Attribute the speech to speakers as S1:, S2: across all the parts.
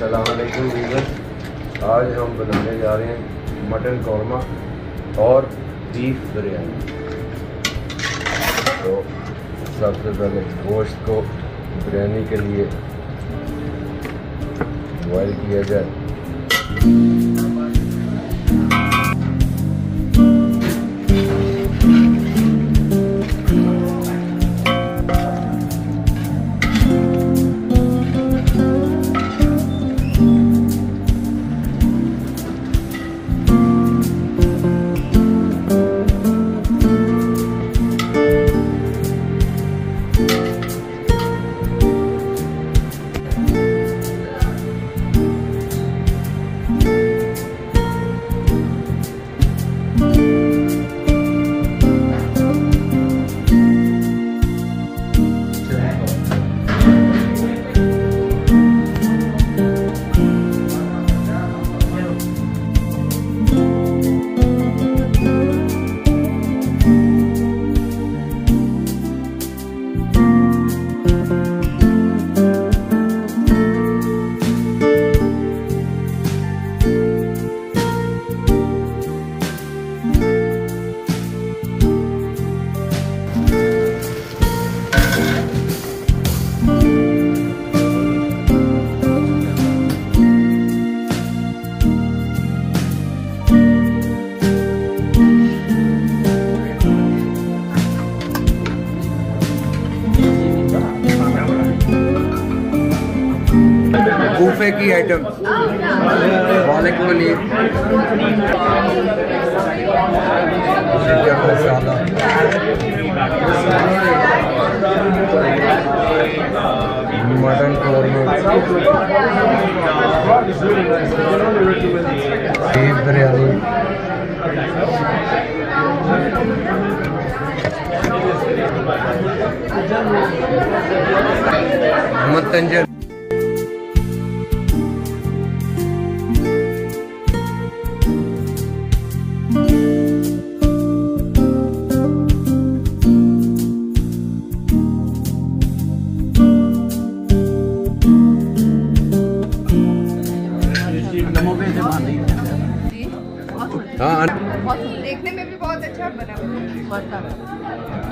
S1: السلام علیکم ویور آج ہم بنانے جا رہے ہیں مٹن قورمہ اور بیف بریانی۔ تو سب سے پہلے گوشت کو بریانی کے لیے بوائل کیا جائے۔ کوفے کی آئٹم مٹن بیف بریانی. متنجر.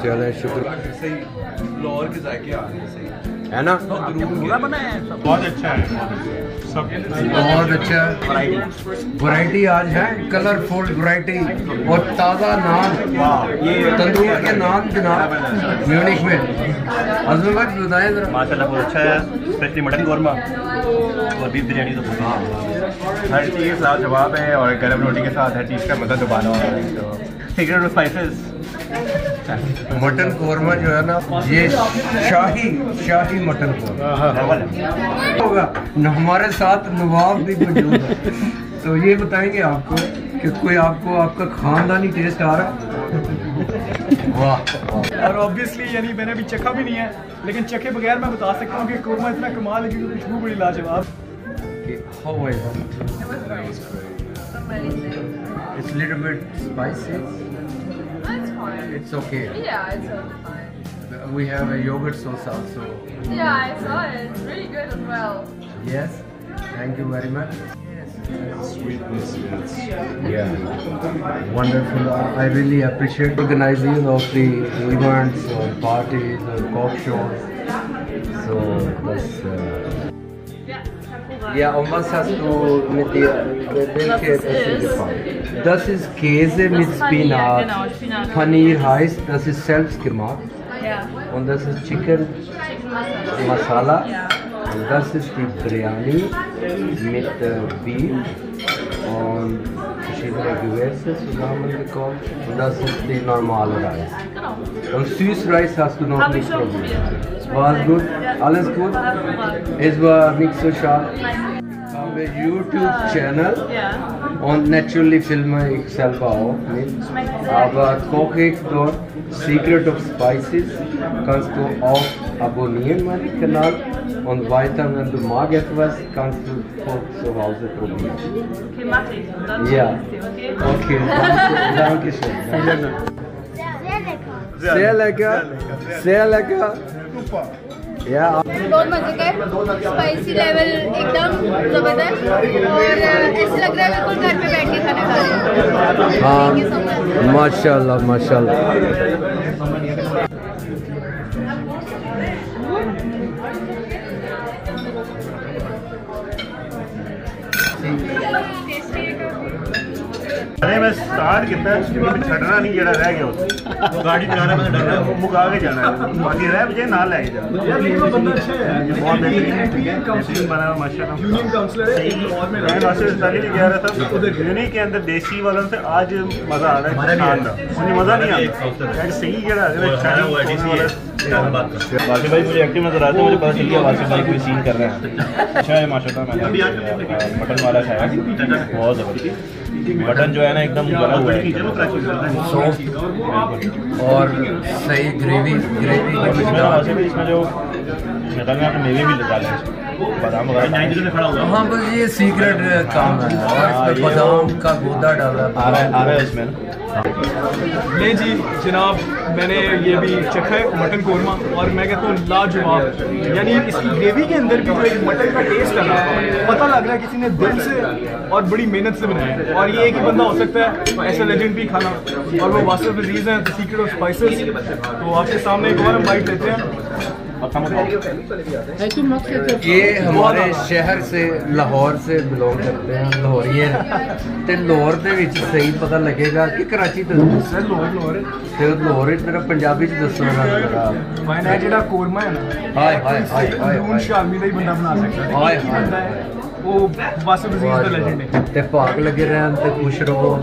S1: چلیں شکر۔ لاہور کے ذائقے آ رہے ہیں صحیح ہے نا؟
S2: بہت اچھا ہے۔
S3: سب
S2: بہت
S1: اچھا ورائٹی آج ہے کلرفل ورائٹی اور تازہ نان۔
S2: تندور کے
S1: نان جناب میونک میں۔ عظم بھائی بتائیں ذرا۔
S2: ماشاء اللہ بہت اچھا ہے اسپیشلی مٹن قورمہ۔ اور بیف بریانی تو
S1: بہت
S2: ہر چیز لاجواب ہے اور گرم روٹی کے ساتھ ہر چیز کا مزہ دوبارہ ہو رہا ہے تو
S1: مٹن قورمہ جو ہے نا یہ شاہی شاہی مٹن قورمہ۔ ہوگا۔ ہمارے ساتھ نواب بھی موجود ہے تو یہ بتائیں گے آپ کو کہ کوئی آپ کو آپ کا خاندانی ٹیسٹ آ رہا ہے؟ واہ۔
S4: اور آبویسلی یعنی میں نے ابھی چکھا بھی نہیں ہے لیکن چکھے بغیر میں بتا سکتا ہوں کہ قورمہ اتنا کمال ہے کیونکہ خوشبو بڑی لاجواب?
S1: It's a little bit spicy.
S5: That's fine.
S1: It's okay. Yeah, it's
S5: totally
S1: fine. We have a yogurt sauce also. Yeah, I saw it. It's
S5: really good as well.
S1: Yes. Thank you very much. Yes. Sweetness is Yeah. Wonderful. I really appreciate organizing of the events or parties or cock shows. So that's. Uh, ja, und was hast du mit dir? Welche Das ist- Essen gefallen? Das ist Käse mit Das Panier, Spinat. genau, Spinat. Paneer heißt, das ist selbst gemacht. Ja, Und das ist Chicken Masala. Ja. Und das ist die Biryani mit äh, Beef und verschiedene Gewürze zusammengekocht. Und das ist die normale Reis. Genau. Und Süßreis hast du noch Habe ich nicht schon probiert. probiert. Schmeckt War sehr gut? Ja. Alles gut? War hervorragend. Es war nicht so schade. have a YouTube uh, channel yeah. on Naturally Film itself. Our cookbook dot Secret of Spices comes to off abonnieren my channel on weiter wenn du mag etwas kannst du von zu Hause probieren. Okay, mach ich. Dann ja. Okay. okay. Danke schön. Sehr lecker. Sehr lecker. Sehr lecker. Sehr lecker. Super. بہت
S5: مزے کا spicy level ایک دم زبردست۔ اور لگ رہا ہے بالکل گھر پہ بیٹھ کے کھانا کھا
S1: رہے
S5: ہیں
S1: ماشاء اللہ ماشاء اللہ Thank you.
S3: ارے میں سٹارٹ کیتا ہے میں چھڑنا نہیں جڑا رہ گیا اس گاڑی
S2: چلانے میں
S3: ڈر رہا ہوں مکا کے جانا ہے باقی رہ بجے نہ لے کے جا
S4: بہت بہترین ہے یونین کاؤنسلر ہے ایک لاہور میں رہا ہے میں واسطے سالی
S3: نہیں کہہ رہا تھا یونین کے اندر دیسی والوں سے آج مزہ آ رہا ہے مزہ نہیں آ رہا ہے مزہ نہیں آ
S2: رہا ہے
S3: صحیح جڑا ہے وہ ہے وہ ڈی سی ہے
S2: واسف بھائی مجھے ایکٹیو نظر آتے ہیں مجھے پتا چل گیا واسف بھائی کوئی سین کر رہے ہیں اچھا ہے ماشاء اللہ میں نے مٹن والا کھایا بہت زبردست بٹن جو ہے نا ایک دم گلا ہوا ہے۔
S1: سوفٹ اور صحیح گریوی گریوی اس
S2: میں جو میٹل میں آپ میوے بھی لگا لیں
S1: ہاں بس یہ سیکرٹ کام ہے۔ اور ہاں، بادام کا گودا ڈالا۔ ہے آ رہا ہے
S2: اس میں۔ نا لیں
S4: جی جناب، میں نے یہ بھی چکھا ہے مٹن قورمہ، اور میں کہتا ہوں لاجواب یعنی اس کی گریوی کے اندر بھی جو ایک مٹن کا ٹیسٹ آ رہا ہے پتہ لگ رہا ہے کسی نے دل سے اور بڑی محنت سے بنایا ہے۔ اور یہ ایک ہی بندہ ہو سکتا ہے، ایسا لیجنڈ بھی کھانا، اور وہ واسطے عزیز ہیں سیکرٹ آف اسپائسیز تو آپ کے سامنے ایک بار ہم بائٹ لیتے ہیں۔
S1: یہ ہمارے شہر سے لاہور سے بلونگ کرتے ہیں لاہوری ہیں۔ تے لاہور دے وچ صحیح پتہ لگے گا کہ کراچی تے لاہور۔
S4: لاہور
S1: تے لاہور تے پنجابی وچ دسنا لگا
S4: میں نے جڑا قورما ہے نا
S1: ہائے ہائے ہائے ہائے ہون
S4: شامی دا ہی بندہ بنا سکتا ہے۔ ہائے ہائے وہ بس بزیز دا لیجنڈ
S1: ہے۔ تے پاک لگے رہن تے خوش رہو۔